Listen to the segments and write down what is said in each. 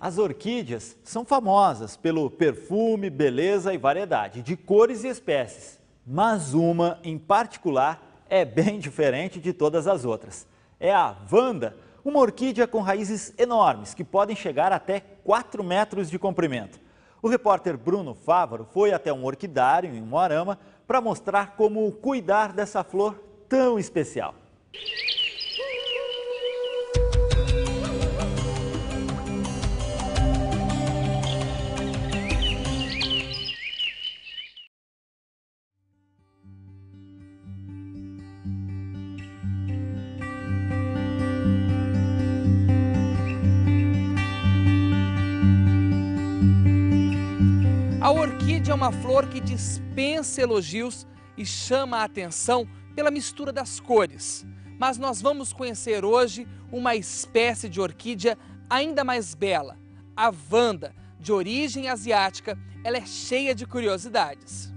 As orquídeas são famosas pelo perfume, beleza e variedade de cores e espécies, mas uma em particular é bem diferente de todas as outras. É a Vanda, uma orquídea com raízes enormes que podem chegar até 4 metros de comprimento. O repórter Bruno Fávaro foi até um orquidário em Moarama para mostrar como cuidar dessa flor tão especial. A orquídea é uma flor que dispensa elogios e chama a atenção pela mistura das cores. Mas nós vamos conhecer hoje uma espécie de orquídea ainda mais bela, a Vanda, de origem asiática. Ela é cheia de curiosidades.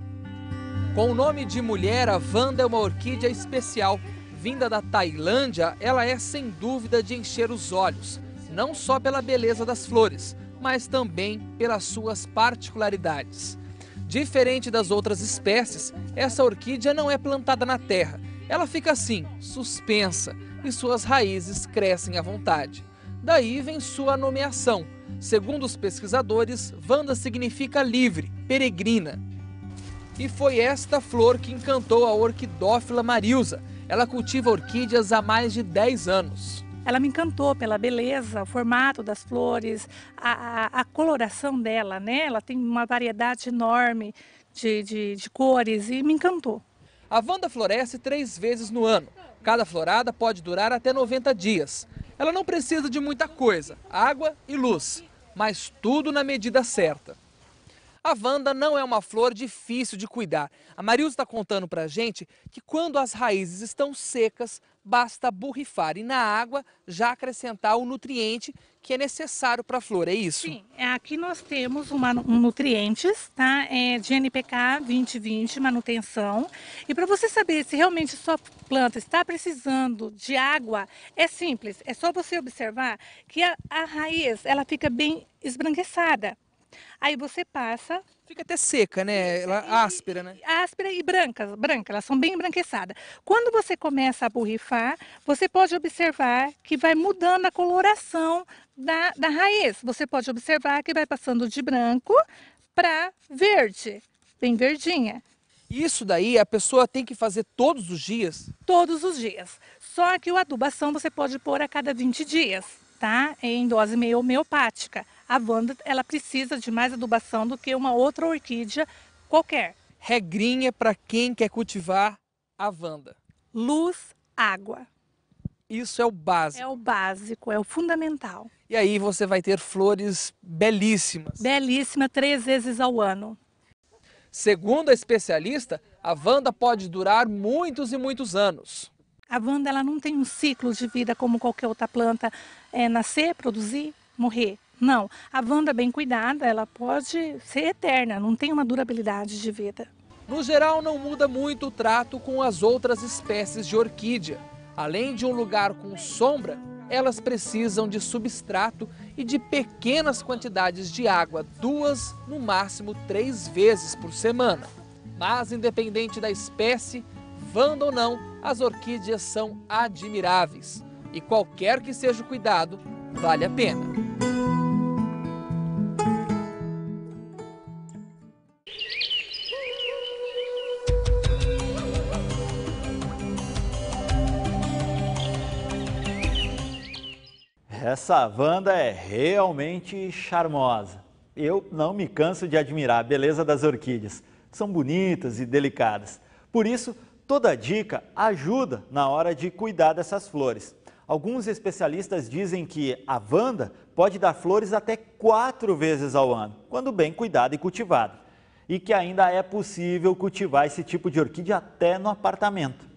Com o nome de mulher, a Vanda é uma orquídea especial. Vinda da Tailândia, ela é sem dúvida de encher os olhos, não só pela beleza das flores, mas também pelas suas particularidades. Diferente das outras espécies, essa orquídea não é plantada na terra. Ela fica assim, suspensa, e suas raízes crescem à vontade. Daí vem sua nomeação. Segundo os pesquisadores, Vanda significa livre, peregrina. E foi esta flor que encantou a orquidófila Marilza. Ela cultiva orquídeas há mais de 10 anos. Ela me encantou pela beleza, o formato das flores, a, a, a coloração dela, né? Ela tem uma variedade enorme de, de, de cores e me encantou. A Vanda floresce três vezes no ano. Cada florada pode durar até 90 dias. Ela não precisa de muita coisa, água e luz, mas tudo na medida certa. A Vanda não é uma flor difícil de cuidar. A Marilza está contando para a gente que quando as raízes estão secas, basta borrifar e na água já acrescentar o nutriente que é necessário para a flor, é isso? Sim, é, aqui nós temos uma, um nutrientes, tá? É de NPK 2020, manutenção. E para você saber se realmente sua planta está precisando de água, é simples, é só você observar que a, a raiz ela fica bem esbranquiçada. Aí você passa. Fica até seca, né? Ela áspera, né? Áspera e branca, branca, elas são bem embranqueçadas. Quando você começa a borrifar, você pode observar que vai mudando a coloração da, da raiz. Você pode observar que vai passando de branco para verde, bem verdinha. Isso daí a pessoa tem que fazer todos os dias? Todos os dias. Só que a adubação você pode pôr a cada 20 dias, tá? Em dose meio homeopática a Wanda ela precisa de mais adubação do que uma outra orquídea qualquer. Regrinha para quem quer cultivar a Wanda. Luz, água. Isso é o básico. É o básico, é o fundamental. E aí você vai ter flores belíssimas. Belíssima três vezes ao ano. Segundo a especialista, a Wanda pode durar muitos e muitos anos. A Wanda ela não tem um ciclo de vida como qualquer outra planta, é nascer, produzir, morrer. Não, a Wanda bem cuidada, ela pode ser eterna, não tem uma durabilidade de vida. No geral, não muda muito o trato com as outras espécies de orquídea. Além de um lugar com sombra, elas precisam de substrato e de pequenas quantidades de água, duas, no máximo três vezes por semana. Mas, independente da espécie, Wanda ou não, as orquídeas são admiráveis. E qualquer que seja o cuidado, vale a pena. Essa Wanda é realmente charmosa. Eu não me canso de admirar a beleza das orquídeas. São bonitas e delicadas. Por isso, toda dica ajuda na hora de cuidar dessas flores. Alguns especialistas dizem que a Wanda pode dar flores até quatro vezes ao ano, quando bem cuidada e cultivada. E que ainda é possível cultivar esse tipo de orquídea até no apartamento.